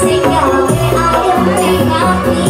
Sing gawe ayam ning ati